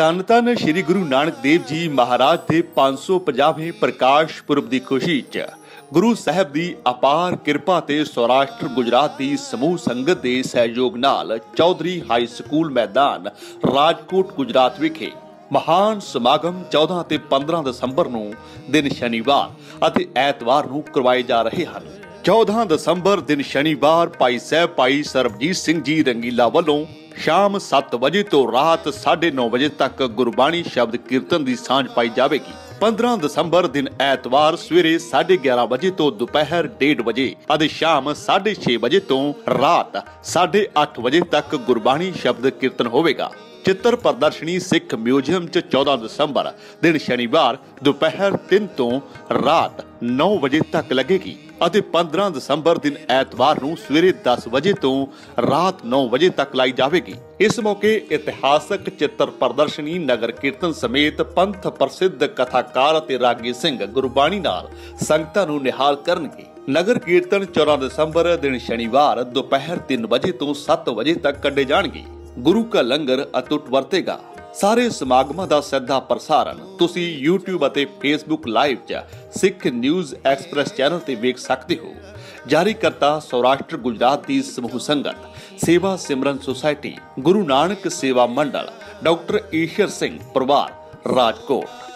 ਧੰਨ ਧੰਨ ਸ੍ਰੀ ਗੁਰੂ ਨਾਨਕ ਦੇਵ ਜੀ ਮਹਾਰਾਜ ਦੇ 550ਵੇਂ ਪ੍ਰਕਾਸ਼ ਪੁਰਬ ਦੀ ਖੁਸ਼ੀ 'ਚ ਗੁਰੂ ਸਾਹਿਬ ਦੀ ਅਪਾਰ ਕਿਰਪਾ ਤੇ ਸੌਰਾਸ਼ਟਰ ਗੁਜਰਾਤ ਦੀ ਸਮੂਹ ਸੰਗਤ ਦੇ ਸਹਿਯੋਗ ਨਾਲ ਚੌਧਰੀ ਹਾਈ ਸਕੂਲ ਮੈਦਾਨ ਰਾਜਕੋਟ ਗੁਜਰਾਤ ਵਿਖੇ ਮਹਾਨ ਸਮਾਗਮ 14 ਤੇ 15 ਦਸੰਬਰ ਨੂੰ ਦਿਨ ਸ਼ਨੀਵਾਰ ਅਤੇ ਐਤਵਾਰ ਨੂੰ ਕਰਵਾਏ ਜਾ ਰਹੇ ਹਨ। 14 ਦਸੰਬਰ ਦਿਨ ਸ਼ਨੀਵਾਰ ਭਾਈ ਸਾਹਿਬ ਭਾਈ ਸਰਬਜੀਤ ਸਿੰਘ ਜੀ ਰੰਗੀਲਾ ਵੱਲੋਂ ਸ਼ਾਮ 7 ਵਜੇ ਤੋਂ ਰਾਤ 9:30 ਵਜੇ ਤੱਕ ਗੁਰਬਾਣੀ ਸ਼ਬਦ ਕੀਰਤਨ ਦੀ ਸਾਂਝ ਪਾਈ ਜਾਵੇਗੀ। 15 ਦਸੰਬਰ ਦਿਨ ਐਤਵਾਰ ਸਵੇਰੇ 11:30 ਵਜੇ ਤੋਂ ਦੁਪਹਿਰ 1:30 ਵਜੇ ਅਤੇ ਸ਼ਾਮ 6:30 ਵਜੇ ਤੋਂ ਰਾਤ 8:30 ਵਜੇ ਤੱਕ ਗੁਰਬਾਣੀ ਸ਼ਬਦ ਕੀਰਤਨ ਹੋਵੇਗਾ। ਚਿੱਤਰ ਪ੍ਰਦਰਸ਼ਨੀ ਸਿੱਖ ਮਿਊਜ਼ੀਅਮ 'ਚ 14 ਦਸੰਬਰ, ਦਿਨ ਸ਼ਨੀਵਾਰ, ਦੁਪਹਿਰ 3 ਤੋਂ ਰਾਤ 9 ਵਜੇ ਤੱਕ ਲੱਗੇਗੀ ਅਤੇ 15 ਦਸੰਬਰ ਦਿਨ ਐਤਵਾਰ ਨੂੰ ਸਵੇਰੇ 10 ਵਜੇ ਤੋਂ ਰਾਤ 9 ਵਜੇ ਤੱਕ ਲਾਈ ਜਾਵੇਗੀ। ਇਸ ਮੌਕੇ ਇਤਿਹਾਸਕ ਚਿੱਤਰ ਪ੍ਰਦਰਸ਼ਨੀ, ਨਗਰ ਕੀਰਤਨ ਸਮੇਤ ਪੰਥ ਪ੍ਰਸਿੱਧ ਕਥਾਕਾਰ ਅਤੇ ਰਾਗੀ ਸਿੰਘ ਗੁਰਬਾਣੀ ਨਾਲ ਸੰਗਤਾਂ ਨੂੰ ਨਿਹਾਲ ਕਰਨਗੇ। ਨਗਰ ਕੀਰਤਨ 14 ਦਸੰਬਰ, ਦਿਨ ਸ਼ਨੀਵਾਰ, ਦੁਪਹਿਰ 3 ਵਜੇ ਤੋਂ 7 ਵਜੇ ਤੱਕ ਕੱਢੇ ਜਾਣਗੇ। ਗੁਰੂ ਕਾ ਲੰਗਰ ਅਟੁੱਟ ਵਰਤੇਗਾ। ਸਾਰੇ ਸਮਾਗਮਾਂ ਦਾ ਸਿੱਧਾ ਪ੍ਰਸਾਰਣ ਤੁਸੀਂ YouTube ਅਤੇ Facebook ਲਾਈਵ 'ਚ ਸਿੱਖ ਨਿਊਜ਼ ਐਕਸਪ੍ਰੈਸ ਚੈਨਲ ਤੇ ਵੇਖ ਸਕਦੇ ਹੋ। ਜਾਰੀ ਸੌਰਾਸ਼ਟਰ ਗੁਜਰਾਤ ਦੀ ਸਮੂਹ ਸੰਗਤ, ਸੇਵਾ ਸਿਮਰਨ ਸੁਸਾਇਟੀ, ਗੁਰੂ ਨਾਨਕ ਸੇਵਾ ਮੰਡਲ, ਡਾਕਟਰ ਈਸ਼ਰ ਸਿੰਘ ਪਰਿਵਾਰ, ਰਾਜਕੋਟ।